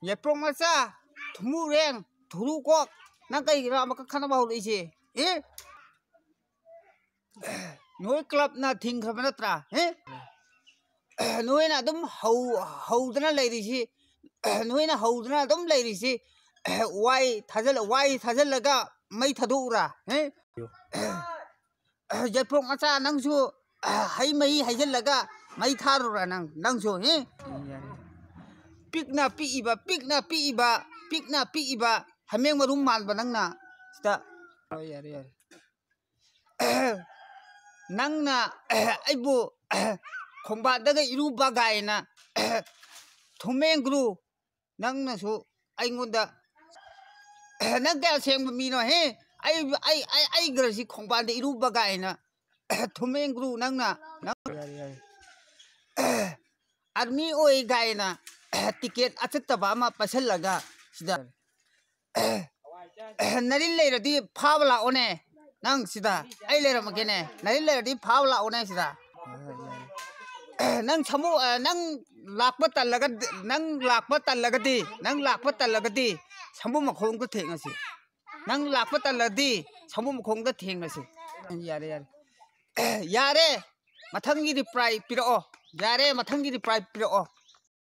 nhà prong mà sa thùng mu rèn thùng lu cọc nang cây ra mà các khăn bao lấy gì ế nuôi club na thình khắp nát ra ế nuôi na đâm hầu hầu đó lấy đi gì nuôi na hầu đó đâm lấy đi gì wai thazal wai thazal laga mai thadu ra ế giờ prong mà sa nang su hay mai hay laga mai tharu ra nang nang su ế ba nang na sta oh yare yare nang na ai bu khongba daga iru ba gai na thumeng gru nang na su ai ngonda nang ga seng mi no he ai ai ai ai gra si khongba de iru ba gai na thumeng gru nang na nang yare yare army oi gai na ticket achattaba ama pasallaga sida narin leiradi phaba laone nang sida ai leiramagene narin leiradi phaba laone sida nang samu